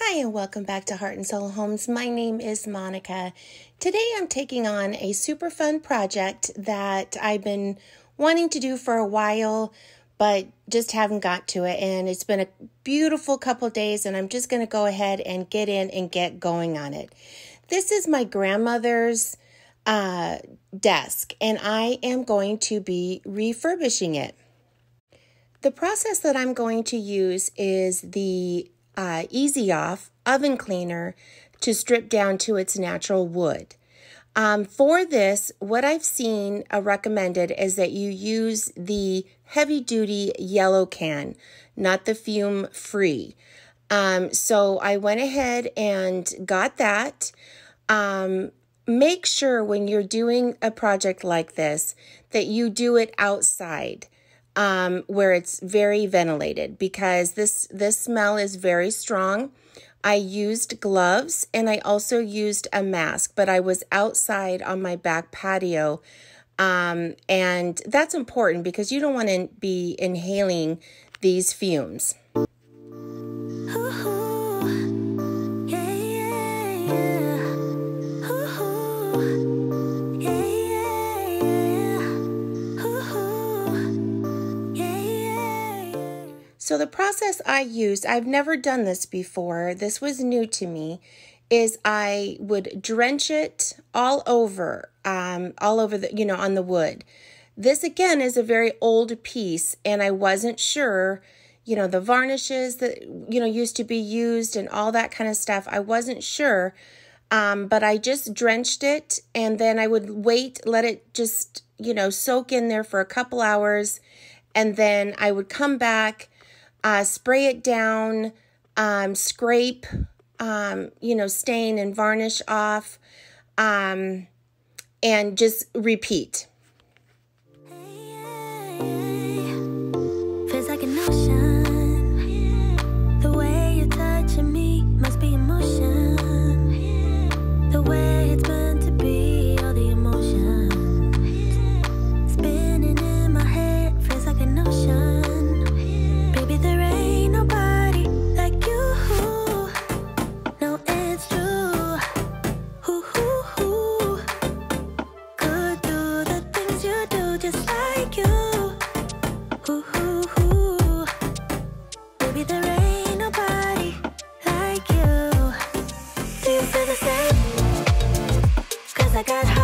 Hi, and welcome back to Heart and Soul Homes. My name is Monica. Today I'm taking on a super fun project that I've been wanting to do for a while, but just haven't got to it. And it's been a beautiful couple days, and I'm just going to go ahead and get in and get going on it. This is my grandmother's uh, desk, and I am going to be refurbishing it. The process that I'm going to use is the uh, Easy Off oven cleaner to strip down to its natural wood. Um, for this, what I've seen uh, recommended is that you use the heavy duty yellow can, not the fume free. Um, so I went ahead and got that. Um, make sure when you're doing a project like this that you do it outside um, where it's very ventilated because this this smell is very strong. I used gloves and I also used a mask, but I was outside on my back patio. Um, and that's important because you don't want to be inhaling these fumes. Process I used, I've never done this before, this was new to me, is I would drench it all over, um, all over the, you know, on the wood. This again is a very old piece, and I wasn't sure, you know, the varnishes that, you know, used to be used and all that kind of stuff. I wasn't sure, um, but I just drenched it and then I would wait, let it just, you know, soak in there for a couple hours, and then I would come back uh, spray it down, um, scrape, um, you know, stain and varnish off, um, and just repeat. I got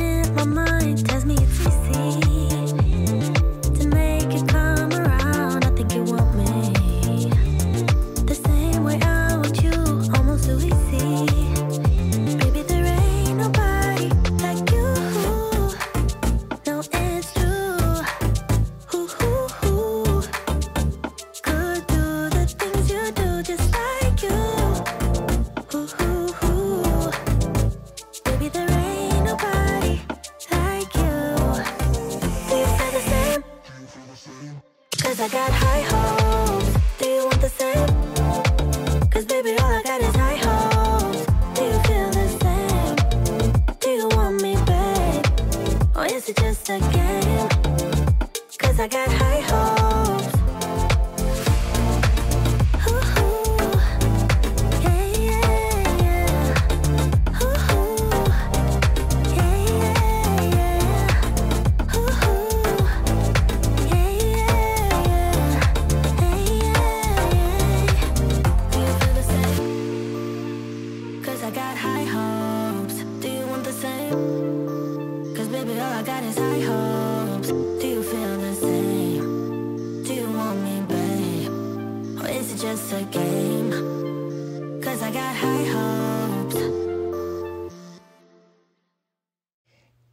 in my mind tells me it's easy. again.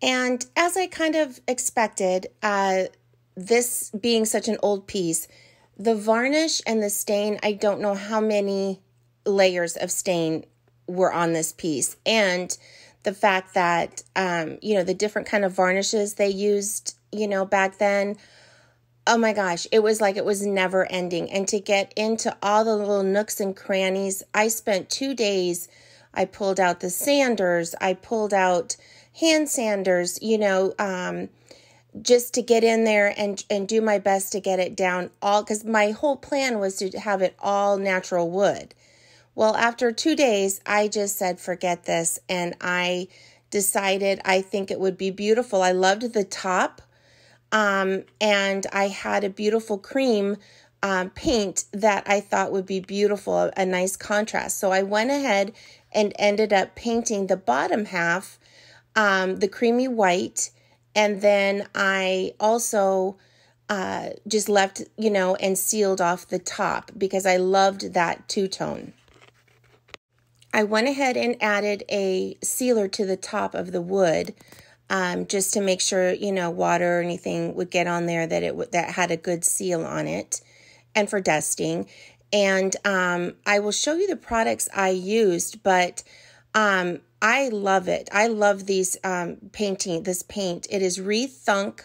And as I kind of expected, uh, this being such an old piece, the varnish and the stain, I don't know how many layers of stain were on this piece. And the fact that, um, you know, the different kind of varnishes they used, you know, back then, oh my gosh, it was like it was never ending. And to get into all the little nooks and crannies, I spent two days. I pulled out the sanders, I pulled out hand sanders, you know, um, just to get in there and and do my best to get it down all because my whole plan was to have it all natural wood. Well, after two days, I just said, forget this. And I decided I think it would be beautiful. I loved the top. Um, and I had a beautiful cream um, paint that I thought would be beautiful, a, a nice contrast. So I went ahead and ended up painting the bottom half, um, the creamy white, and then I also uh, just left, you know, and sealed off the top because I loved that two tone. I went ahead and added a sealer to the top of the wood um, just to make sure, you know, water or anything would get on there that it that had a good seal on it and for dusting. And um, I will show you the products I used, but um, I love it. I love these um, painting, this paint. It is Rethunk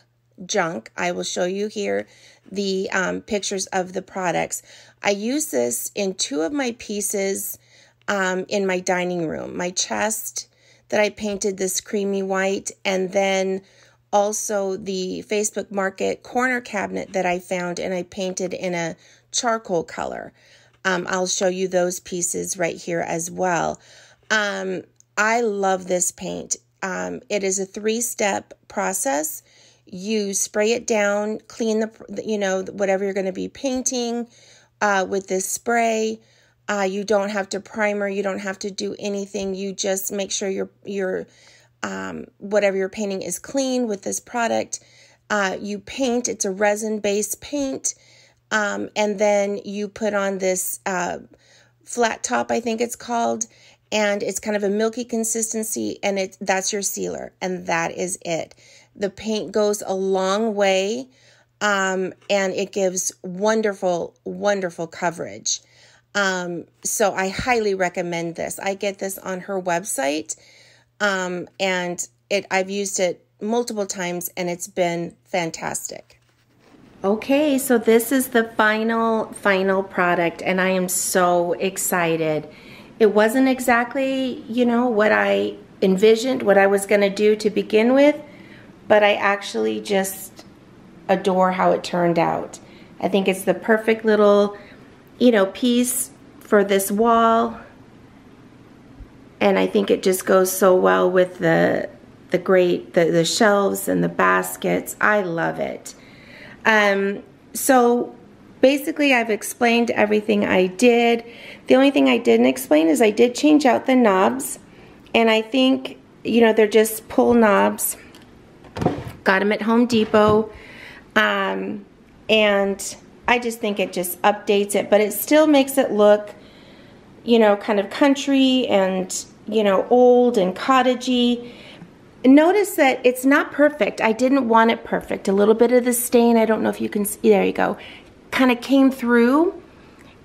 Junk. I will show you here the um, pictures of the products. I use this in two of my pieces um, in my dining room. My chest that I painted this creamy white, and then also the Facebook Market corner cabinet that I found and I painted in a charcoal color. Um, I'll show you those pieces right here as well. Um, I love this paint. Um, it is a three-step process. You spray it down, clean the, you know, whatever you're going to be painting uh, with this spray. Uh, you don't have to primer. You don't have to do anything. You just make sure your your um, whatever you're painting is clean with this product. Uh, you paint. It's a resin based paint, um, and then you put on this uh, flat top. I think it's called, and it's kind of a milky consistency, and it that's your sealer, and that is it. The paint goes a long way, um, and it gives wonderful, wonderful coverage. Um, so I highly recommend this. I get this on her website, um, and it I've used it multiple times, and it's been fantastic. Okay, so this is the final, final product, and I am so excited. It wasn't exactly, you know, what I envisioned, what I was going to do to begin with, but I actually just adore how it turned out. I think it's the perfect little you know, piece for this wall. And I think it just goes so well with the the great the, the shelves and the baskets. I love it. Um, so basically I've explained everything I did. The only thing I didn't explain is I did change out the knobs and I think, you know, they're just pull knobs. Got them at Home Depot. Um, and I just think it just updates it, but it still makes it look, you know, kind of country and, you know, old and cottagey. Notice that it's not perfect. I didn't want it perfect. A little bit of the stain, I don't know if you can see, there you go, kind of came through.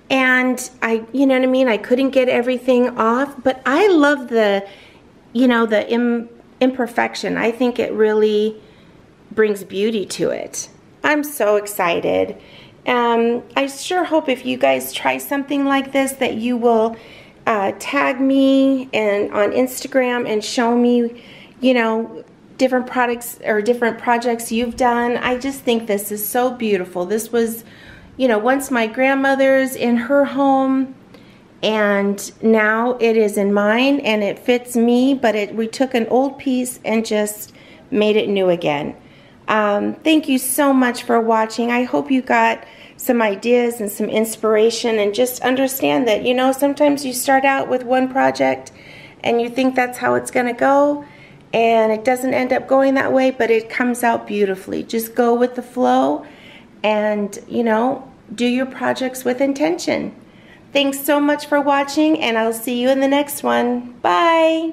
And I, you know what I mean? I couldn't get everything off, but I love the, you know, the Im imperfection. I think it really brings beauty to it. I'm so excited. Um, I sure hope if you guys try something like this that you will uh, tag me and on Instagram and show me, you know, different products or different projects you've done. I just think this is so beautiful. This was, you know, once my grandmother's in her home and now it is in mine and it fits me, but it we took an old piece and just made it new again. Um, thank you so much for watching. I hope you got some ideas and some inspiration and just understand that, you know, sometimes you start out with one project and you think that's how it's going to go and it doesn't end up going that way, but it comes out beautifully. Just go with the flow and, you know, do your projects with intention. Thanks so much for watching and I'll see you in the next one. Bye.